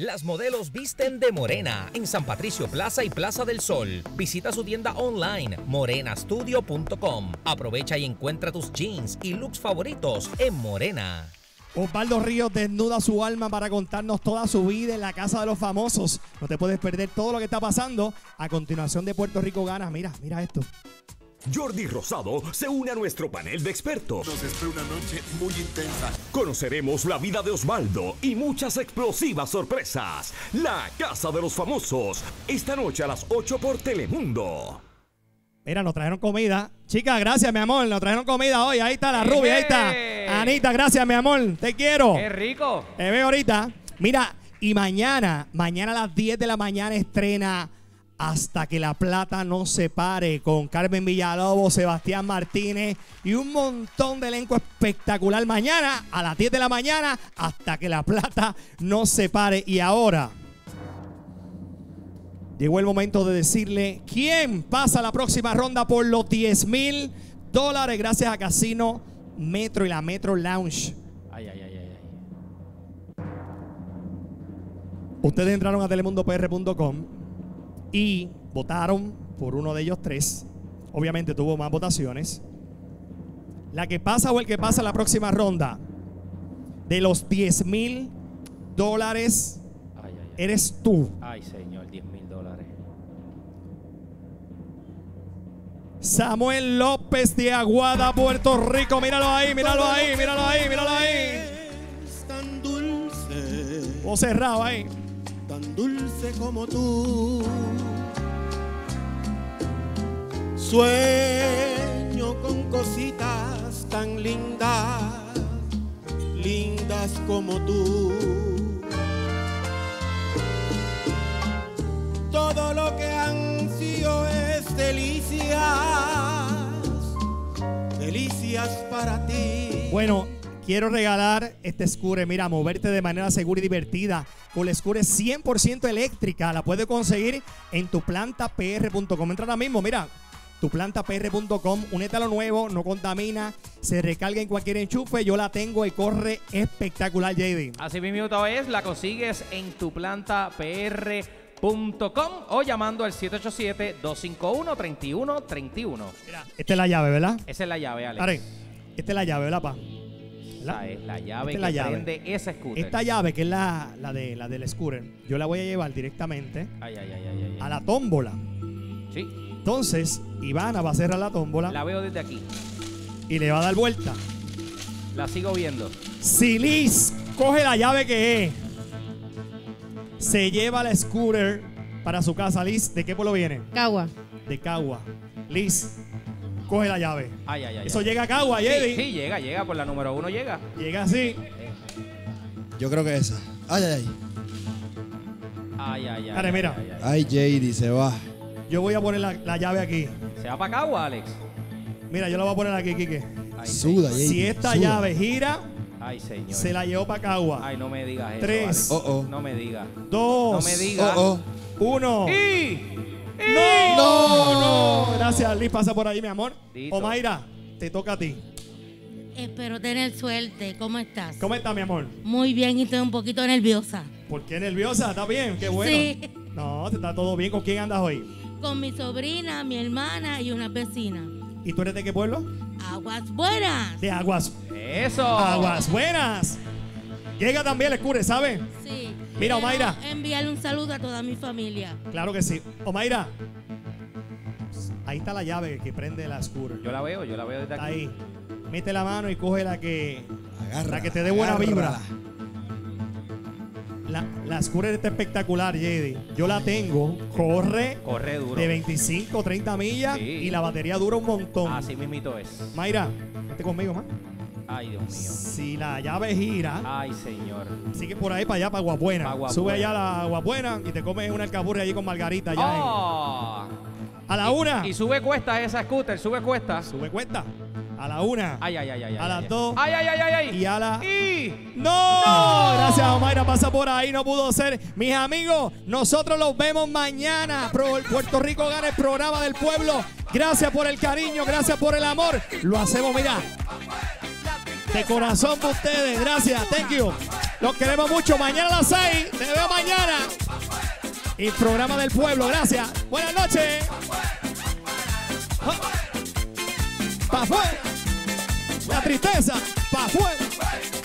Las modelos visten de morena en San Patricio Plaza y Plaza del Sol. Visita su tienda online morenastudio.com. Aprovecha y encuentra tus jeans y looks favoritos en Morena. Osvaldo Ríos desnuda su alma para contarnos toda su vida en la casa de los famosos. No te puedes perder todo lo que está pasando. A continuación de Puerto Rico Ganas, mira, mira esto. Jordi Rosado se une a nuestro panel de expertos. Nos espera una noche muy intensa. Conoceremos la vida de Osvaldo y muchas explosivas sorpresas. La Casa de los Famosos, esta noche a las 8 por Telemundo. Mira, nos trajeron comida. Chica, gracias, mi amor. Nos trajeron comida hoy. Ahí está la rubia, ahí está. Anita, gracias, mi amor. Te quiero. ¡Qué rico! Te veo ahorita. Mira, y mañana, mañana a las 10 de la mañana estrena Hasta que la plata no se pare con Carmen Villalobos, Sebastián Martínez y un montón de elenco espectacular. Mañana a las 10 de la mañana Hasta que la plata no se pare. Y ahora llegó el momento de decirle quién pasa la próxima ronda por los 10 mil dólares gracias a Casino Metro y la Metro Lounge. Ay, ay, ay, ay. ay. Ustedes entraron a telemundopr.com y votaron por uno de ellos tres. Obviamente tuvo más votaciones. La que pasa o el que pasa la próxima ronda de los 10 mil dólares Ay, ay, ay. eres tú. Ay, señor, 10 mil dólares. Samuel López de Aguada, Puerto Rico. Míralo ahí, míralo ahí, míralo ahí, míralo ahí. Es tan dulce, O cerrado ahí. Dulce como tú. Sueño con cositas tan lindas, lindas como tú. Todo lo que ansío es delicias, delicias para ti. Bueno, quiero regalar este Scooter. Mira, moverte de manera segura y divertida con la Scooter 100% eléctrica. La puedes conseguir en tu plantapr.com. Entra ahora mismo, mira. tuplantapr.com, únete a lo nuevo, no contamina, se recarga en cualquier enchufe, yo la tengo y corre espectacular, JD. Así mismo es, la consigues en tu planta pr.com o llamando al 787-251-3131. Mira, esta es la llave, ¿verdad? Esa es la llave, Alex. Are, esta es la llave, ¿verdad, pa? Esa es la llave Esta es que la llave. prende ese scooter. Esta llave, que es la, la, de, la del scooter, yo la voy a llevar directamente Ay, ay, ay, ay, ay. a la tómbola. Sí, Entonces, Ivana va a cerrar la tómbola la veo desde aquí. y le va a dar vuelta. La sigo viendo. Si Liz coge la llave que es, se lleva la scooter para su casa. Liz, ¿de qué pueblo viene? Cagua. De Cagua. Liz, coge la llave. Ay, ay, ay. Eso ay. llega a Cagua, Sí, Yedi. sí, llega, llega. Por la número uno llega. Llega así. Yo creo que esa. Ay, ay, ay. Ay, ay, ay. Dale, mira. ay, ay. Ay, JD, se va. Yo voy a poner la, la llave aquí. ¿Se va para Cagua, Alex? Mira, yo la voy a poner aquí, Kike. Ay, Suda. JD. Si esta suda. llave gira, Ay, señor. se la llevó para Cagua. Ay, no me digas eso. Tres. Alex. Oh, oh. No me digas. Dos. No me digas. Oh, oh. Uno. ¡Y! ¡No! No. no! Gracias, Liz. Pasa por ahí, mi amor. Listo. Omaira, te toca a ti. Espero tener suerte. ¿Cómo estás? ¿Cómo está, mi amor? Muy bien y estoy un poquito nerviosa. ¿Por qué nerviosa? ¿Está bien? Qué bueno. Sí. No, te está todo bien. ¿Con quién andas hoy? Con mi sobrina, mi hermana y una vecina. ¿Y tú eres de qué pueblo? Aguas buenas. De Aguas. ¡Eso! Aguas Buenas. Llega también el escure, ¿sabes? Sí. Mira, Omaira. Enviarle un saludo a toda mi familia. Claro que sí. Omaira. Ahí está la llave que prende la scooter. Yo la veo, yo la veo desde aquí. ahí. Mete la mano y coge la que. La que te dé buena vibra. La, la scooter está espectacular, Jedi. Yo la tengo. Corre Corre duro. de 25, 30 millas Sí. y la batería dura un montón. Así mismito es. Mayra, vete conmigo, más. Ay, Dios mío. Si la llave gira, Ay, señor. sigue por ahí para allá, para Guapuena. Pa' Aguabuena. Sube allá a la Guapuena y te comes una alcaburria allí con Margarita. Allá en- ¡Oh! a la una. Y sube cuesta esa scooter, sube cuesta. Sube cuenta. A la una. Ay, ay, ay, ay. A ay, las ay. dos. Ay, ay, ay, ay, ay. Y a la. Y- ¡No! Gracias, Omaira. Pasa por ahí. No pudo ser. Mis amigos, nosotros los vemos mañana. Pro- Puerto Rico gana el programa del pueblo. Gracias por el cariño. Gracias por el amor. Lo hacemos, mira. De corazón para ustedes. Gracias. Thank you. Los queremos mucho. Mañana a las 6. Te veo mañana. Y programa del pueblo. Gracias. Buenas noches. Pa' afuera. La tristeza. Pa' afuera.